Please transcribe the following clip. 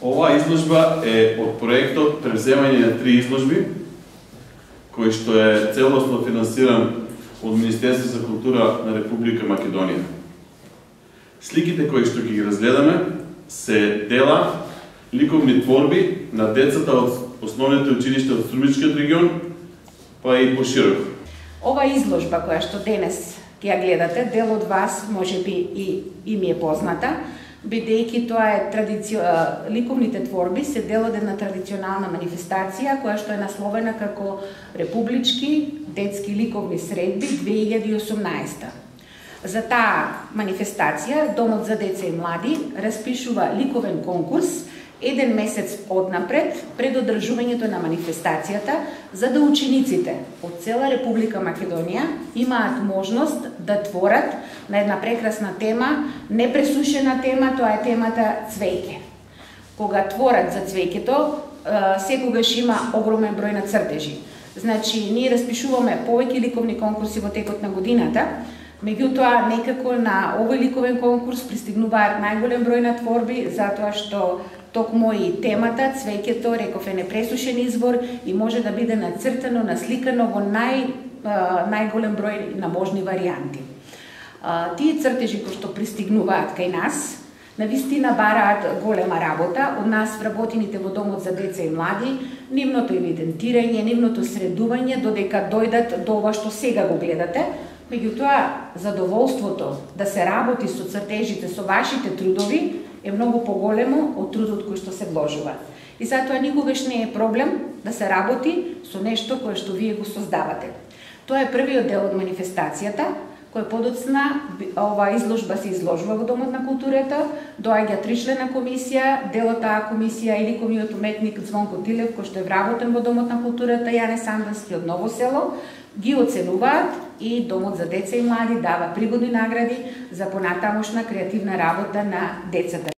Оваа изложба е од проектот Превземање на три изложби, кој што е целосно финансиран од Министерството за култура на Република Македонија. Сликите кои што ги разгледаме се дела ликовни творби на децата од основните училишта од Струмичкиот регион, па и пошироко. Ова изложба која што денес ќе ја гледате, дел од вас може би и, и ми е позната, бидејќи тоа е традицио... ликовните творби се дел од една традиционална манифестација која што е насловена како Републички детски ликовни средби 2018. За таа манифестација Домот за деца и млади распишува ликовен конкурс еден месец однапред пред одржувањето на манифестацијата, за да учениците од цела Република Македонија имаат можност да творат на една прекрасна тема, непресушена тема, тоа е темата цвеќе. Кога творат за цвеќето, секогаш има огромен број на цртежи. Значи, ние распишуваме повеќе ликовни конкурси во текот на годината, Меѓутоа, некако на овој ликовен конкурс пристигнуваат најголем број на творби, затоа што Токму и темата, цвеќето, реков е непресушен извор и може да биде нацртано, насликано во нај, најголем број на можни варианти. Тие цртежи кои што пристигнуваат кај нас, на вистина бараат голема работа од нас вработените во Домот за деца и млади, нивното евидентирање, нивното средување, додека дојдат до ова што сега го гледате, Меѓутоа, задоволството да се работи со цртежите, со вашите трудови, е многу поголемо од трудот кој што се вложува. И затоа никогаш не е проблем да се работи со нешто кое што вие го создавате. Тоа е првиот дел од манифестацијата, кој подоцна ова изложба се изложува во Домот на културата, доаѓа тричлена комисија, дел од таа комисија или ликовниот уметник Звонко Тилев, кој што е вработен во Домот на културата, Јане Сандански од Ново село, ги оценуваат и Домот за деца и млади дава пригодни награди за понатамошна креативна работа на децата.